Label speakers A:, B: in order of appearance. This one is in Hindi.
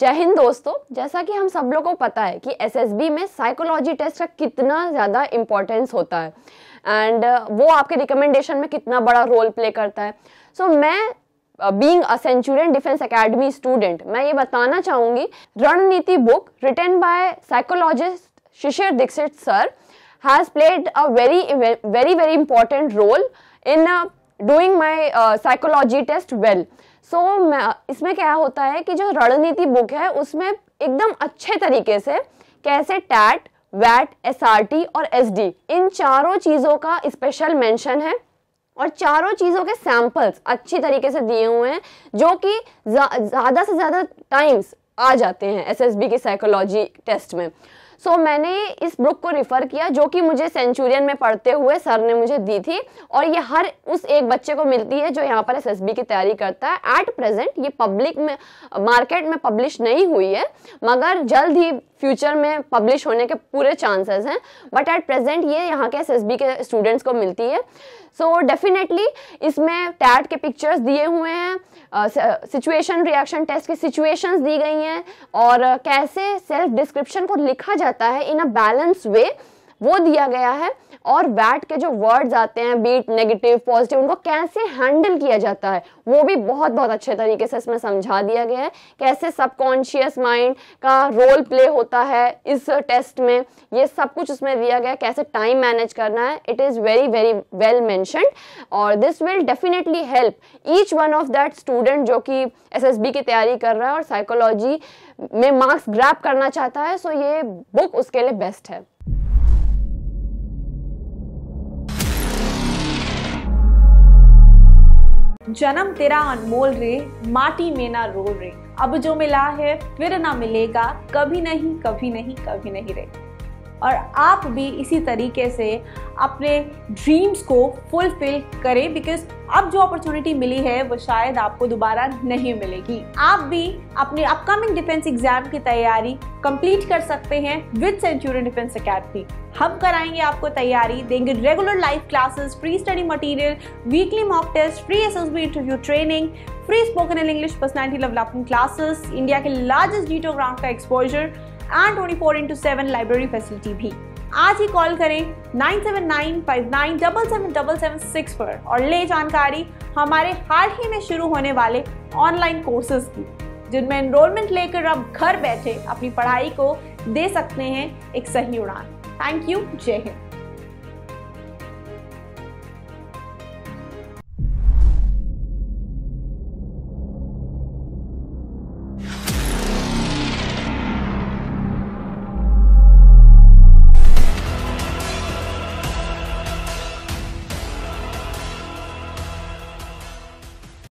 A: जय हिंद दोस्तों जैसा कि हम सब लोगों को पता है कि एसएसबी में साइकोलॉजी टेस्ट का कितना ज़्यादा इम्पोर्टेंस होता है। एंड uh, वो आपके रिकमेंडेशन में कितना बड़ा रोल प्ले करता है। सो so, मैं being a centurion defence academy student मैं ये बताना चाहूँगी Rananeeti book written by psychologist Shishir Dixit sir has played a very very very important role in doing my psychology test well so इसमें क्या होता है कि जो रणनीति बुक है उसमें एकदम अच्छे तरीके से कैसे टैट वैट एस और SD इन चारों चीज़ों का स्पेशल मेंशन है और चारों चीज़ों के सैंपल्स अच्छी तरीके से दिए हुए हैं जो कि ज़्यादा जा, से ज़्यादा टाइम्स आ जाते हैं एसएसबी की साइकोलॉजी टेस्ट में। सो so, मैंने इस बुक को रिफ़र किया जो कि मुझे सेंचुरियन में पढ़ते हुए सर ने मुझे दी थी और ये हर उस एक बच्चे को मिलती है जो यहाँ पर एसएसबी की तैयारी करता है। एट प्रेजेंट ये पब्लिक में मार्केट में पब्लिश नहीं हुई है मगर जल्द ही फ्यूचर में पब्लिश होने के पूरे चांसेस हैं बट एट प्रेजेंट ये यहाँ के एस के स्टूडेंट्स को मिलती है। सो so, डेफिनेटली इसमें टैट के पिक्चर्स दिए हुए हैं सिचुएशन रिएक्शन टेस्ट की सिचुएशंस दी गई हैं और कैसे सेल्फ डिस्क्रिप्शन को लिखा जाता है इन अ बैलेंस वे वो दिया गया है और वैट के जो वर्ड्स आते हैं बीट नेगेटिव पॉजिटिव उनको कैसे हैंडल किया जाता है, वो भी बहुत बहुत अच्छे तरीके से इसमें समझा दिया गया है। कैसे सबकॉन्शियस माइंड का रोल प्ले होता है इस टेस्ट में, ये सब कुछ उसमें दिया गया है। कैसे टाइम मैनेज करना है it is very very well mentioned और this will definitely help each one of that student जो कि एसएसबी की तैयारी कर रहा है और साइकोलॉजी में मार्क्स ग्रैप करना चाहता है। सो ये बुक उसके लिए बेस्ट है।
B: जन्म तेरा अनमोल रे, माटी में ना रोल रे। अब जो मिला है, फिर ना मिलेगा, कभी नहीं कभी नहीं कभी नहीं रे। और आप भी इसी तरीके से अपने ड्रीम्स को फुलफिल करें बिकॉज़ अब जो अपॉर्चुनिटी मिली है, वो शायद आपको दोबारा नहीं मिलेगी। आप भी अपने अपकमिंग डिफेंस एग्ज़ाम की तैयारी कंप्लीट कर सकते हैं विद सेंचुरियन डिफेंस अकेडमी हम कराएँगे आपको तैयारी, देंगे regular live classes free study material weekly mock test free S interview training free spoken in English personality development classes India के लार्जेस्ट जीटो ग्राउंड का exposure and twenty four into seven library facility भी। आज ही कॉल करें nine seven nine, five nine double seven double seven six पर और ले जानकारी हमारे हाल ही में शुरू होने वाले ऑनलाइन कोर्सेज की, जिनमें एनरोलमेंट लेकर आप घर बैठे अपनी पढ़ाई को दे सकते हैं एक सही उड़ान। थैंक यू जय हिंद।